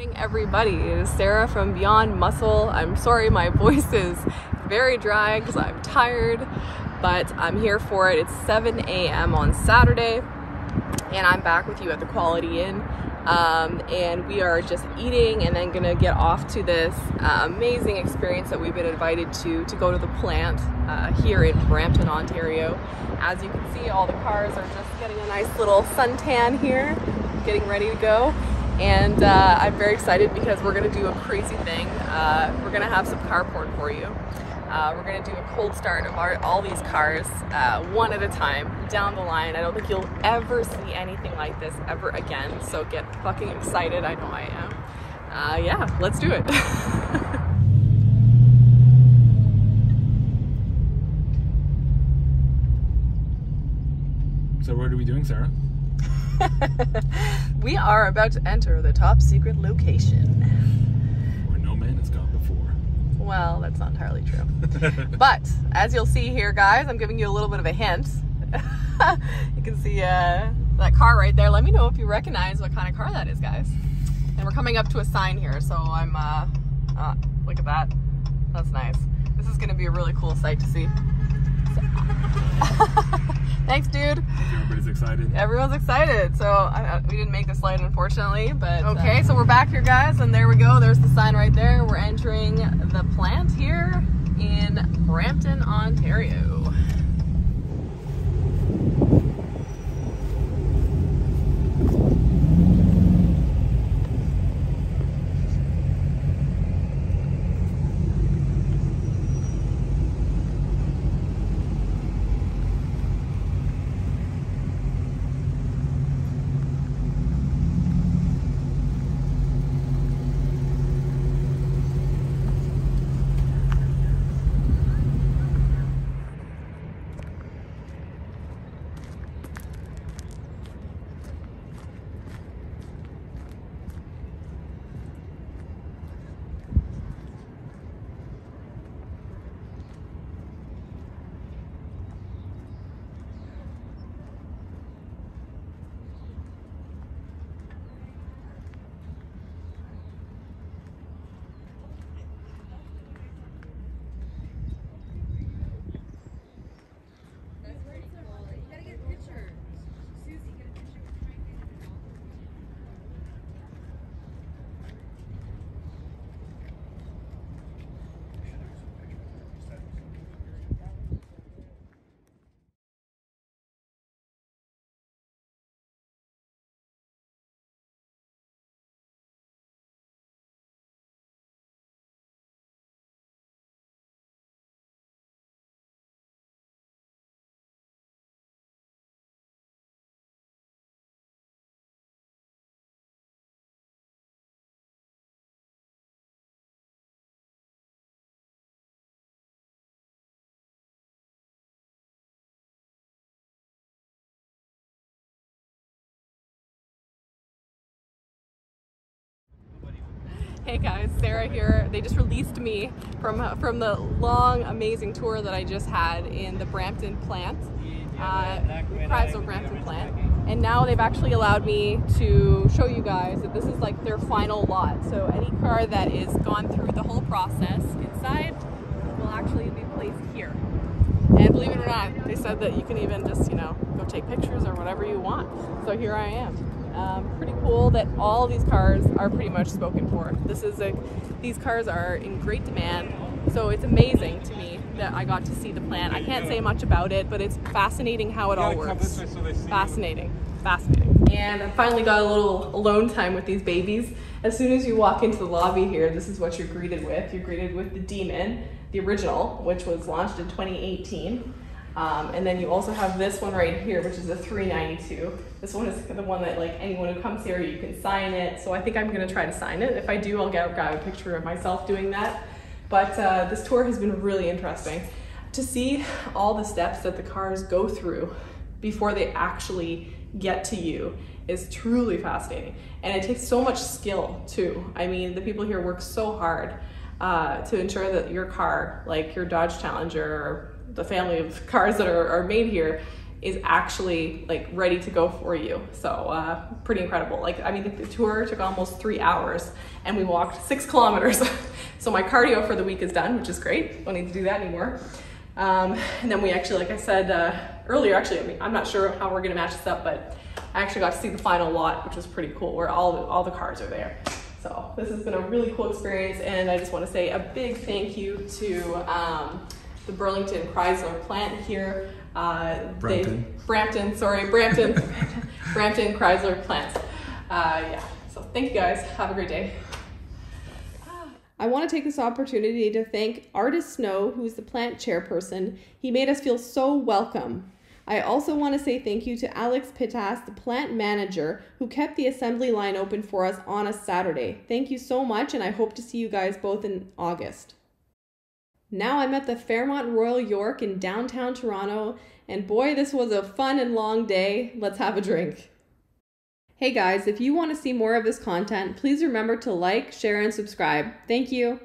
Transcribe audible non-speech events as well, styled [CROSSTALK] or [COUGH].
morning, everybody. It is Sarah from Beyond Muscle. I'm sorry my [LAUGHS] voice is very dry because I'm tired, but I'm here for it. It's 7 a.m. on Saturday, and I'm back with you at the Quality Inn. Um, and we are just eating and then gonna get off to this uh, amazing experience that we've been invited to to go to the plant uh, here in Brampton, Ontario. As you can see, all the cars are just getting a nice little suntan here, getting ready to go. And uh, I'm very excited because we're gonna do a crazy thing. Uh, we're gonna have some car porn for you. Uh, we're gonna do a cold start of our, all these cars, uh, one at a time, down the line. I don't think you'll ever see anything like this ever again. So get fucking excited. I know I am. Uh, yeah, let's do it. [LAUGHS] So what are we doing, Sarah? [LAUGHS] we are about to enter the top secret location. Where no man has gone before. Well, that's not entirely true. [LAUGHS] but as you'll see here, guys, I'm giving you a little bit of a hint. [LAUGHS] you can see uh, that car right there. Let me know if you recognize what kind of car that is, guys. And we're coming up to a sign here, so I'm, uh, uh look at that. That's nice. This is gonna be a really cool sight to see. Thanks, dude. Everybody's excited. Everyone's excited. So I, we didn't make the slide, unfortunately, but okay. Uh, so we're back here, guys, and there we go. There's the sign right there. We're entering the plant here in Brampton, Ontario. Hey guys, Sarah here. They just released me from from the long, amazing tour that I just had in the Brampton plant, uh, Chrysler Brampton plant. And now they've actually allowed me to show you guys that this is like their final lot. So any car that is gone through the whole process inside will actually be placed here. And believe it or not, they said that you can even just, you know, go take pictures or whatever you want. So here I am. Um, pretty cool that all these cars are pretty much spoken for. This is a, these cars are in great demand. So it's amazing to me that I got to see the plant. I can't say much about it, but it's fascinating how it all works. Fascinating, fascinating. And I finally got a little alone time with these babies. As soon as you walk into the lobby here, this is what you're greeted with. You're greeted with the Demon, the original, which was launched in 2018. Um, and then you also have this one right here, which is a 392. This one is the one that like anyone who comes here, you can sign it. So I think I'm gonna try to sign it. If I do, I'll get, grab a picture of myself doing that. But uh, this tour has been really interesting. To see all the steps that the cars go through before they actually get to you is truly fascinating. And it takes so much skill too. I mean, the people here work so hard uh, to ensure that your car, like your Dodge Challenger the family of cars that are, are made here is actually like ready to go for you. So uh, pretty incredible. Like I mean, the, the tour took almost three hours, and we walked six [LAUGHS] kilometers. so my cardio for the week is done, which is great. Don't need to do that anymore. Um, and then we actually, like I said uh, earlier, actually, I mean, I'm not sure how we're gonna match this up, but I actually got to see the final lot, which was pretty cool, where all the, all the cars are there. So this has been a really cool experience, and I just want to say a big thank you to um, the Burlington Chrysler plant here. Uh, Brampton. They, Brampton, sorry, Brampton, [LAUGHS] Brampton Chrysler plant. Uh, yeah. So thank you guys. Have a great day. I want to take this opportunity to thank Artist Snow, who's the plant chairperson. He made us feel so welcome. I also want to say thank you to Alex Pittas, the plant manager, who kept the assembly line open for us on a Saturday. Thank you so much, and I hope to see you guys both in August. Now I'm at the Fairmont Royal York in downtown Toronto, and boy, this was a fun and long day. Let's have a drink. Hey guys, if you want to see more of this content, please remember to like, share, and subscribe. Thank you.